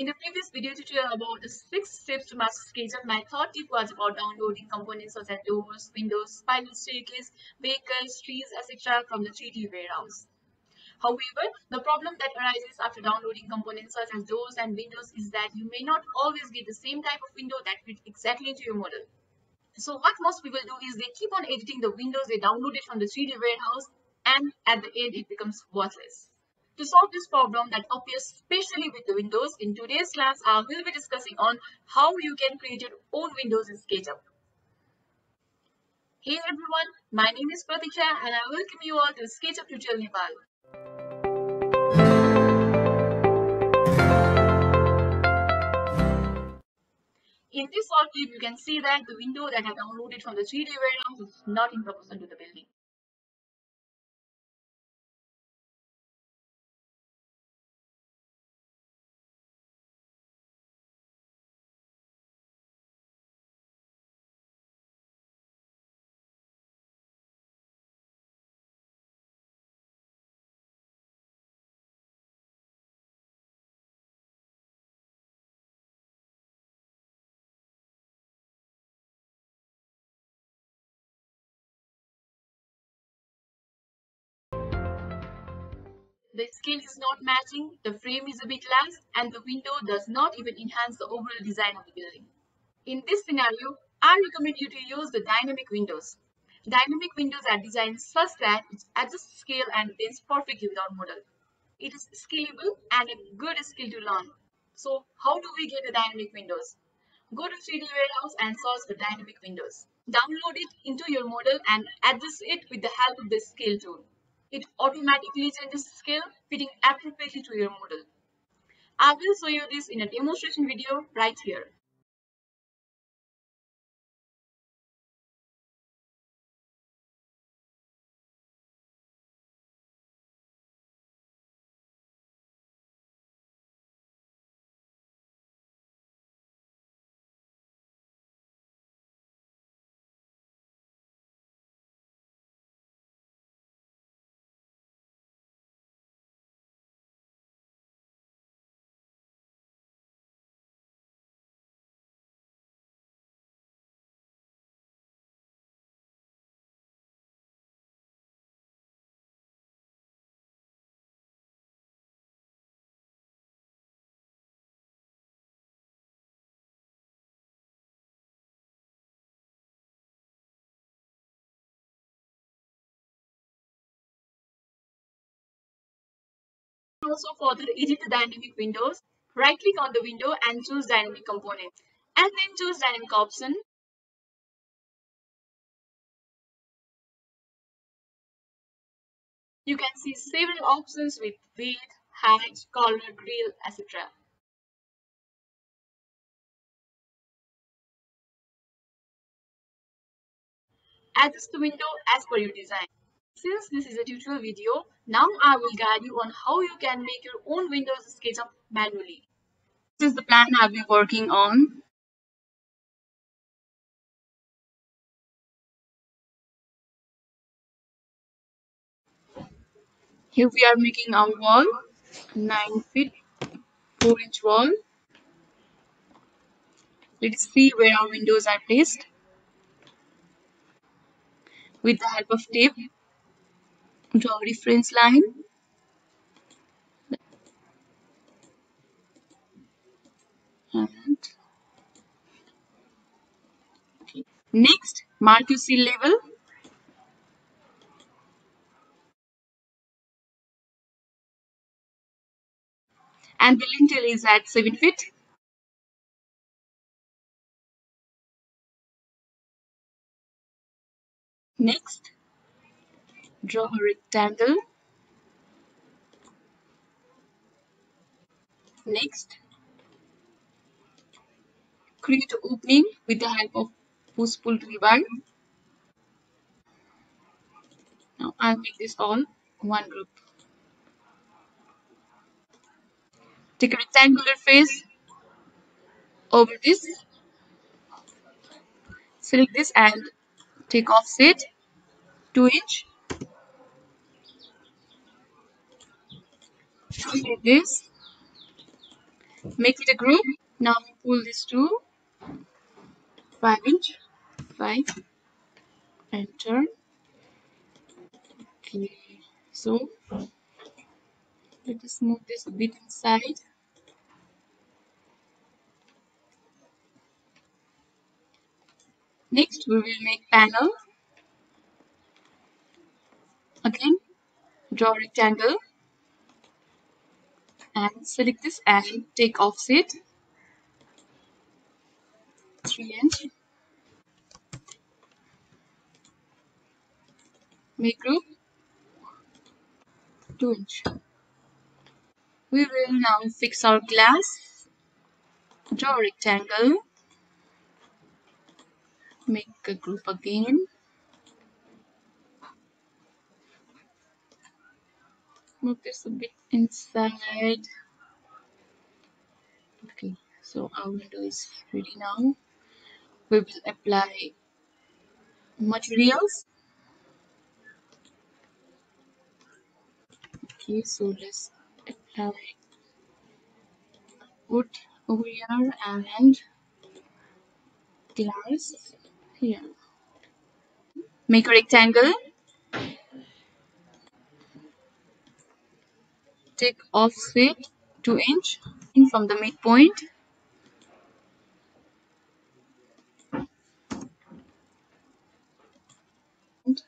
In the previous video tutorial about the 6 steps to master SketchUp, my third tip was about downloading components such as doors, windows, spiral staircase, vehicles, trees, etc. from the 3D warehouse. However, the problem that arises after downloading components such as doors and windows is that you may not always get the same type of window that fits exactly into your model. So what most people do is they keep on editing the windows they downloaded from the 3D warehouse and at the end it becomes worthless. To solve this problem that appears especially with the windows, in today's class uh, I will be discussing on how you can create your own windows in SketchUp. Hey everyone, my name is Pratiksha and I welcome you all to SketchUp Tutorial Nepal. In this short clip, you can see that the window that I downloaded from the 3D warehouse is not in proportion to the building. The scale is not matching, the frame is a bit large, and the window does not even enhance the overall design of the building. In this scenario, I recommend you to use the dynamic windows. Dynamic windows are designed such that it adjusts scale and bends perfectly with our model. It is scalable and a good skill to learn. So how do we get the dynamic windows? Go to 3D Warehouse and search for dynamic windows. Download it into your model and adjust it with the help of the scale tool it automatically changes scale fitting appropriately to your model. I will show you this in a demonstration video right here. Also further edit the dynamic windows, right click on the window and choose dynamic component and then choose dynamic option. You can see several options with width, height, color, grill, etc. Adjust the window as per your design. Since this is a tutorial video, now I will guide you on how you can make your own Windows SketchUp manually. This is the plan I've been working on. Here we are making our wall, 9 feet, 4 inch wall. Let's see where our windows are placed. With the help of tape, draw a reference line. And next, mark your sill level. And the lintel is at 7 feet. Next, draw a rectangle. Next, create opening with the help of push-pull toolbar. Now I'll make this all one group. Take a rectangular face over this. Select this and take offset 2 inch. Select this make it a group. Now pull this to 5 inch. 5 enter okay. So let us move this a bit inside. Next we will make panel. Again draw rectangle and select this and take offset 3 inch. Make group. 2 inch. We will now fix our glass. Draw a rectangle. Make a group again move this a bit inside. Okay so our window is ready now. We will apply materials. Okay so let's apply wood over here and glass here. Make a rectangle take offset 2 inch in from the midpoint. And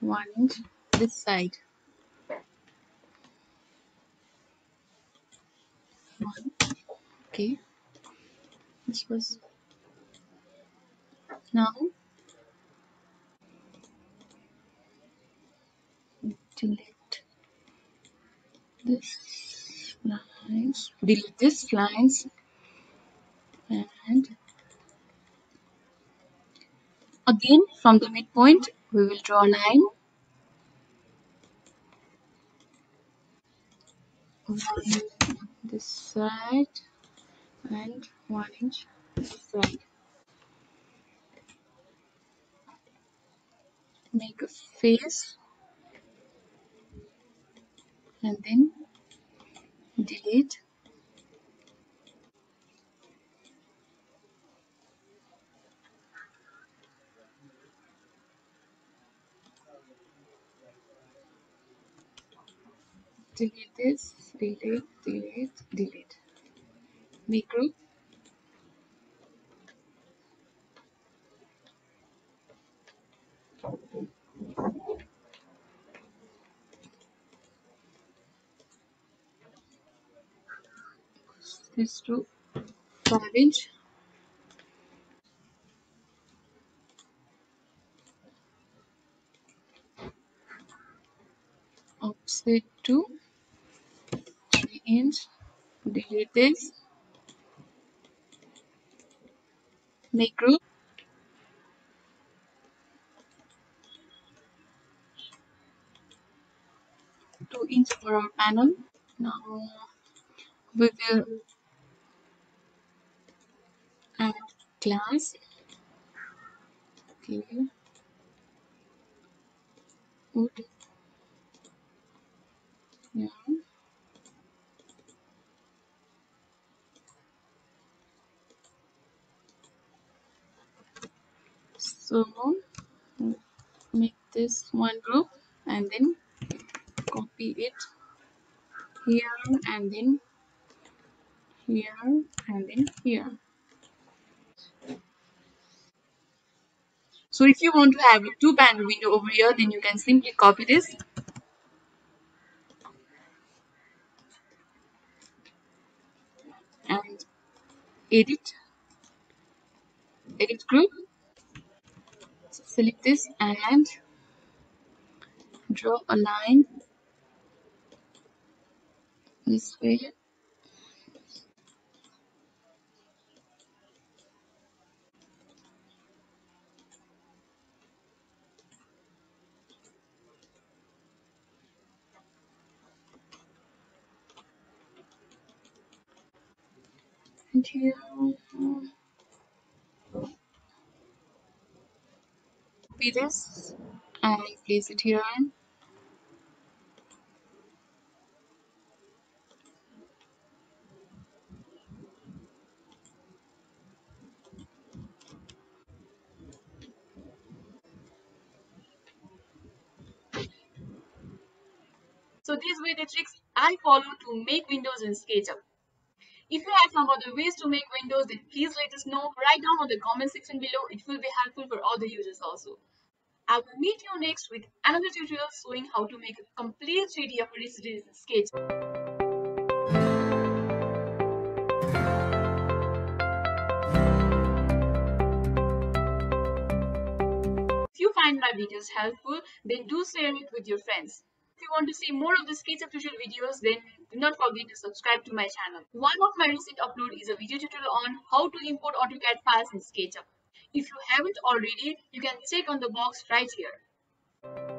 1 inch this side. One. okay. This was now delete this lines delete this lines and again from the midpoint we will draw a line. This side and one inch this side. Make a face and then delete. Delete this delete delete delete. Make group this to 5 inch. Offset to 3 inch. Delete this. Make group. Two inch for our panel. Now we will add glass okay. Wood yeah so make this one group and then copy it here and then here and then here so if you want to have a two panel window over here then you can simply copy this. And edit. Edit group. So select this and draw a line this way into copy this and place it here So these were the tricks I follow to make windows in SketchUp. If you have some other ways to make windows, then please let us know. Write down on the comment section below. It will be helpful for all the users also. I will meet you next with another tutorial showing how to make a complete 3D of a sketch. If you find my videos helpful, then do share it with your friends. If you want to see more of the SketchUp tutorial videos, then do not forget to subscribe to my channel. One of my recent upload is a video tutorial on how to import AutoCAD files in SketchUp. If you haven't already, you can check on the box right here.